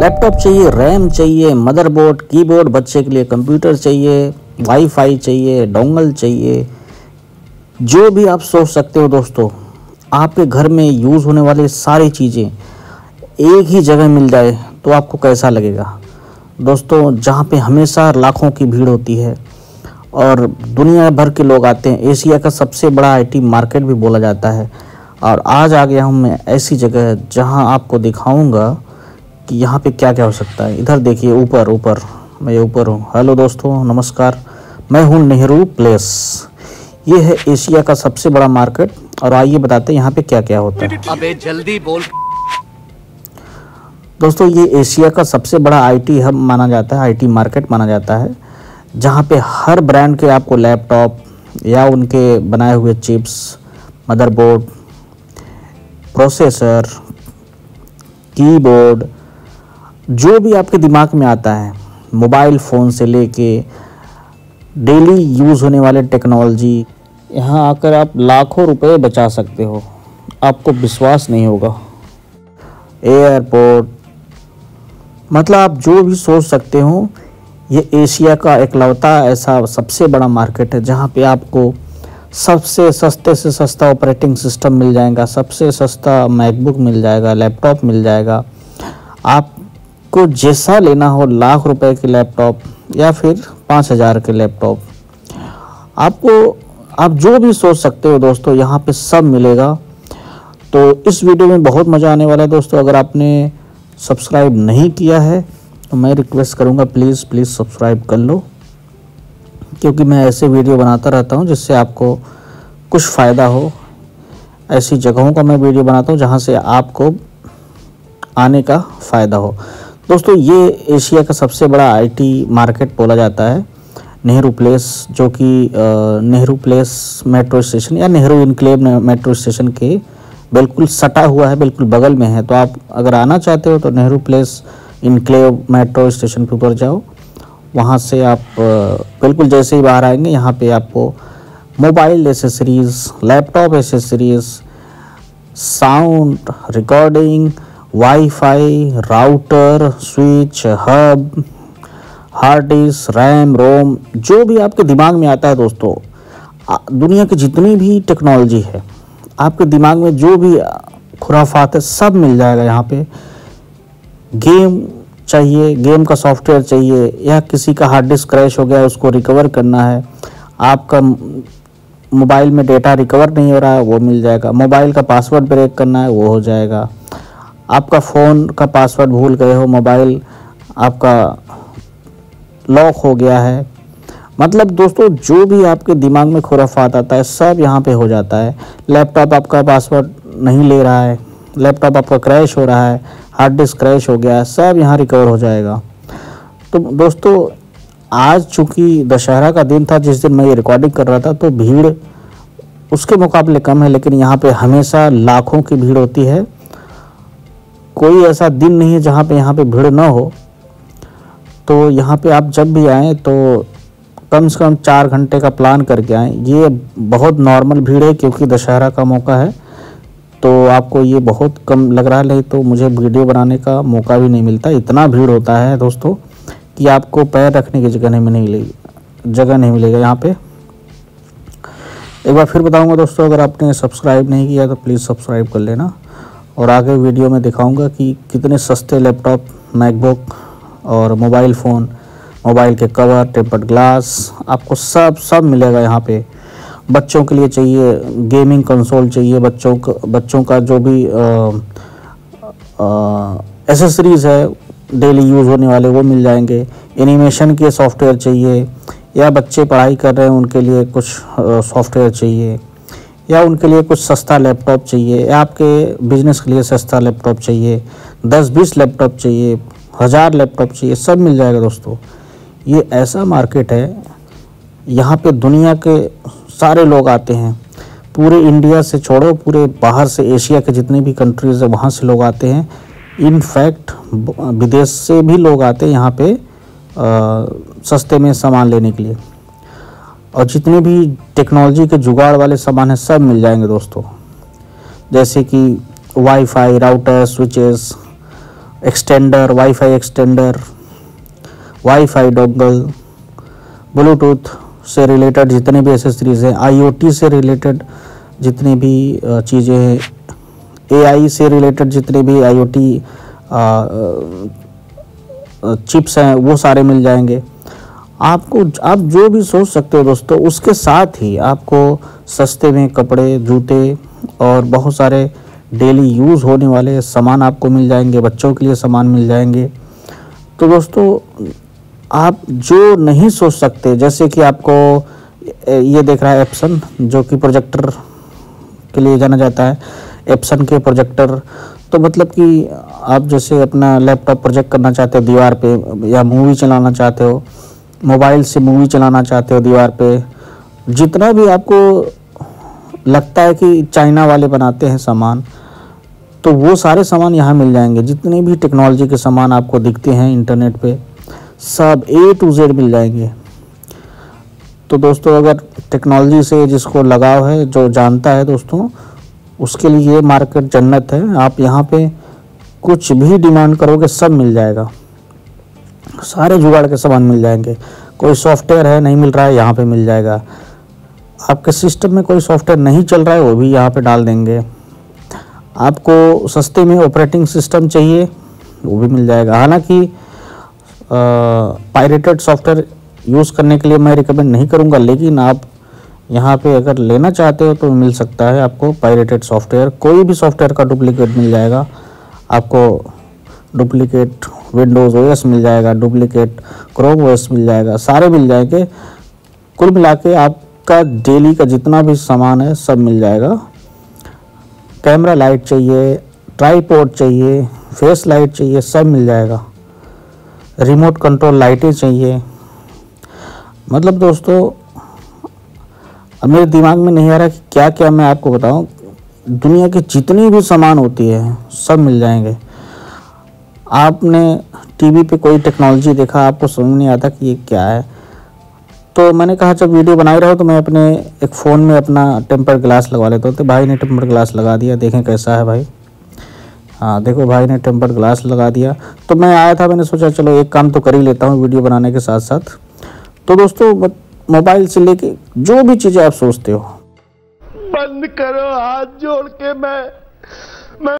Laptop चाहिए, RAM चाहिए, motherboard, keyboard बच्चे के लिए कंप्यूटर चाहिए, वाईफाई चाहिए, डोंगल चाहिए, जो भी आप सोच सकते हो दोस्तों, आपके घर में यूज़ होने वाली सारी चीज़ें एक ही जगह मिल जाए तो आपको कैसा लगेगा? दोस्तों, जहाँ पे हमेशा लाखों की भीड़ होती है और दुनिया भर के लोग आते हैं, एशिया का सबसे बड़ा आईटी मार्केट भी बोला जाता है। और आज आ गया हूँ मैं ऐसी जगह जहाँ आपको दिखाऊँगा कि यहाँ पे क्या क्या हो सकता है। इधर देखिए ऊपर ऊपर। मैं ऊपर हूँ। हेलो दोस्तों नमस्कार। मैं हूँ नेहरू प्लेस ये है एशिया का सबसे बड़ा मार्केट। और आइए बताते हैं यहाँ पे क्या क्या होता है। अबे जल्दी बोल। दोस्तों ये एशिया का सबसे बड़ा आईटी हब माना जाता है आईटी मार्केट माना जाता है जहाँ पे हर ब्रांड के आपको लैपटॉप या उनके बनाए हुए चिप्स मदरबोर्ड प्रोसेसर कीबोर्ड जो भी आपके दिमाग में आता है, मोबाइल फ़ोन से लेके डेली यूज़ होने वाले टेक्नोलॉजी, यहाँ आकर आप लाखों रुपए बचा सकते हो। आपको विश्वास नहीं होगा। एयरपोर्ट मतलब आप जो भी सोच सकते हो, ये एशिया का एकलौता ऐसा सबसे बड़ा मार्केट है, जहाँ पे आपको सबसे सस्ते से सस्ता ऑपरेटिंग सिस्टम मिल जाएगा, सबसे सस्ता मैकबुक मिल जाएगा, लैपटॉप मिल जाएगा। आपको जैसा लेना हो लाख रुपए के लैपटॉप या फिर पाँच हज़ार के लैपटॉप। आपको, आप जो भी सोच सकते हो दोस्तों, यहाँ पे सब मिलेगा। तो इस वीडियो में बहुत मज़ा आने वाला है दोस्तों। अगर आपने सब्सक्राइब नहीं किया है तो मैं रिक्वेस्ट करूँगा प्लीज़ प्लीज़ सब्सक्राइब कर लो। क्योंकि मैं ऐसे वीडियो बनाता रहता हूँ जिससे आपको कुछ फ़ायदा हो। ऐसी जगहों का मैं वीडियो बनाता हूँ जहाँ से आपको आने का फ़ायदा हो। दोस्तों, ये एशिया का सबसे बड़ा आईटी मार्केट बोला जाता है। नेहरू प्लेस, जो कि नेहरू प्लेस मेट्रो स्टेशन या नेहरू इनक्लेव मेट्रो स्टेशन के बिल्कुल सटा हुआ है, बिल्कुल बगल में है। तो आप अगर आना चाहते हो तो Nehru place enclave metro station पे उतर जाओ। वहाँ से आप बिल्कुल जैसे ही बाहर आएँगे, यहाँ पे आपको mobile accessories, laptop accessories, sound, recording wifi router switch hub hard disk RAM ROM जो भी आपके दिमाग में आता है दोस्तों दुनिया की जितनी भी टेक्नोलॉजी है, आपके दिमाग में जो भी खुराफात है, सब मिल जाएगा यहाँ पे। गेम चाहिए गेम का सॉफ्टवेयर चाहिए, या किसी का हार्ड डिस्क क्रैश हो गया, उसको रिकवर करना है, आपका मोबाइल में डेटा रिकवर नहीं हो रहा है वो मिल जाएगा। मोबाइल का पासवर्ड ब्रेक करना है, वो हो जाएगा। आपका फ़ोन का पासवर्ड भूल गए हो, मोबाइल आपका लॉक हो गया है। मतलब दोस्तों, जो भी आपके दिमाग में खुराफात आता है, सब यहाँ पे हो जाता है। लैपटॉप आपका पासवर्ड नहीं ले रहा है, लैपटॉप आपका क्रैश हो रहा है, हार्ड डिस्क क्रैश हो गया है सब यहाँ रिकवर हो जाएगा। तो दोस्तों, आज चूँकि दशहरा का दिन था, जिस दिन मैं ये रिकॉर्डिंग कर रहा था तो भीड़ उसके मुकाबले कम है, लेकिन यहाँ पे हमेशा लाखों की भीड़ होती है। कोई ऐसा दिन नहीं है जहाँ पे यहाँ पे भीड़ ना हो। तो यहाँ पे आप जब भी आएँ तो कम से कम चार घंटे का प्लान करके आएँ। ये बहुत नॉर्मल भीड़ है क्योंकि दशहरा का मौका है। तो आपको ये बहुत कम लग रहा है तो मुझे वीडियो बनाने का मौका भी नहीं मिलता। इतना भीड़ होता है दोस्तों कि आपको पैर रखने की जगह नहीं मिलेगी। जगह नहीं मिलेगा यहाँ पे। एक बार फिर बताऊँगा दोस्तों, अगर आपने सब्सक्राइब नहीं किया तो प्लीज़ सब्सक्राइब कर लेना। और आगे वीडियो में दिखाऊँगा कि कितने सस्ते लैपटॉप, मैकबुक और मोबाइल फ़ोन, मोबाइल के कवर, टेम्पर्ड ग्लास, आपको सब सब मिलेगा यहाँ पे। बच्चों के लिए चाहिए, गेमिंग कंसोल चाहिए, बच्चों का बच्चों का जो भी एसेसरीज़ है डेली यूज़ होने वाले, वो मिल जाएँगे। एनिमेशन के सॉफ्टवेयर चाहिए, या बच्चे पढ़ाई कर रहे हैं, उनके लिए कुछ सॉफ्टवेयर चाहिए। या उनके लिए कुछ सस्ता लैपटॉप चाहिए या आपके बिज़नेस के लिए सस्ता लैपटॉप चाहिए दस बीस लैपटॉप चाहिए हज़ार लैपटॉप चाहिए सब मिल जाएगा दोस्तों। ये ऐसा मार्केट है यहाँ पे दुनिया के सारे लोग आते हैं। पूरे इंडिया से छोड़ो पूरे बाहर से एशिया के जितने भी कंट्रीज़ है वहाँ से लोग आते हैं। इनफैक्ट विदेश से भी लोग आते हैं यहाँ पे आ, सस्ते में सामान लेने के लिए। और जितने भी टेक्नोलॉजी के जुगाड़ वाले सामान हैं, सब मिल जाएँगे दोस्तों। जैसे कि wifi router switches extender wifi extender wifi dongle bluetooth से रिलेटेड जितने भी एसेसरीज हैं आईओटी से रिलेटेड जितनी भी चीज़ें हैं एआई से रिलेटेड जितने भी आईओटी चिप्स हैं, वो सारे मिल जाएँगे। आपको आप जो भी सोच सकते हो दोस्तों, उसके साथ ही आपको सस्ते में कपड़े, जूते और बहुत सारे डेली यूज़ होने वाले सामान आपको मिल जाएँगे, बच्चों के लिए सामान मिल जाएँगे। तो दोस्तों, आप जो नहीं सोच सकते, जैसे कि आपको ये देख रहा है एप्सन जो कि प्रोजेक्टर के लिए जाना जाता है। एप्सन के प्रोजेक्टर तो मतलब कि आप जैसे अपना लैपटॉप प्रोजेक्ट करना चाहते हो, दीवार पे या मूवी चलाना चाहते हो मोबाइल से मूवी चलाना चाहते हो दीवार पे, जितना भी आपको लगता है कि चाइना वाले बनाते हैं सामान तो वो सारे सामान यहाँ मिल जाएँगे। जितने भी टेक्नोलॉजी के सामान आपको दिखते हैं इंटरनेट पे, सब ए टू जेड मिल जाएँगे। तो दोस्तों, अगर टेक्नोलॉजी से जिसको लगाव है, जो जानता है दोस्तों, उसके लिए ये मार्केट जन्नत है। आप यहाँ पे कुछ भी डिमांड करोगे, सब मिल जाएगा। सारे जुगाड़ के सामान मिल जाएँगे। कोई सॉफ्टवेयर है, नहीं मिल रहा है, यहाँ पे मिल जाएगा। आपके सिस्टम में कोई सॉफ्टवेयर नहीं चल रहा है, वो भी यहाँ पे डाल देंगे। आपको सस्ते में ऑपरेटिंग सिस्टम चाहिए, वो भी मिल जाएगा। हालाँकि पायरेटेड सॉफ्टवेयर यूज़ करने के लिए मैं रिकमेंड नहीं करूँगा, लेकिन आप यहाँ पे अगर लेना चाहते हो तो मिल सकता है आपको पायरेटेड सॉफ्टवेयर कोई भी सॉफ्टवेयर का डुप्लीकेट मिल जाएगा। आपको डुप्लीकेट विंडोज़ ओएस मिल जाएगा डुप्लीकेट क्रोम ओएस मिल जाएगा, सारे मिल जाएँगे। कुल मिला के आपका डेली का जितना भी सामान है, सब मिल जाएगा। कैमरा लाइट चाहिए ट्राईपोर्ट चाहिए फेस लाइट चाहिए, सब मिल जाएगा। रिमोट कंट्रोल लाइटें चाहिए। मतलब दोस्तों, अब मेरे दिमाग में नहीं आ रहा कि क्या क्या मैं आपको बताऊँ। दुनिया की जितनी भी सामान होती है, सब मिल जाएँगे। आपने टीवी पे कोई टेक्नोलॉजी देखा? आपको समझ नहीं आता कि ये क्या है? तो मैंने कहा, जब वीडियो बना रहा हो तो मैं अपने एक फ़ोन में अपना टेम्पर ग्लास लगवा लेता हूँ। तो भाई ने टेम्पर ग्लास लगा दिया। देखें कैसा है भाई। हाँ देखो भाई ने टेम्पर ग्लास लगा दिया। तो मैं आया था, मैंने सोचा, चलो एक काम तो कर ही लेता हूँ वीडियो बनाने के साथ साथ तो दोस्तों मोबाइल से लेके जो भी चीज़ें आप सोचते हो। बंद करो हाथ जोड़ के मैं।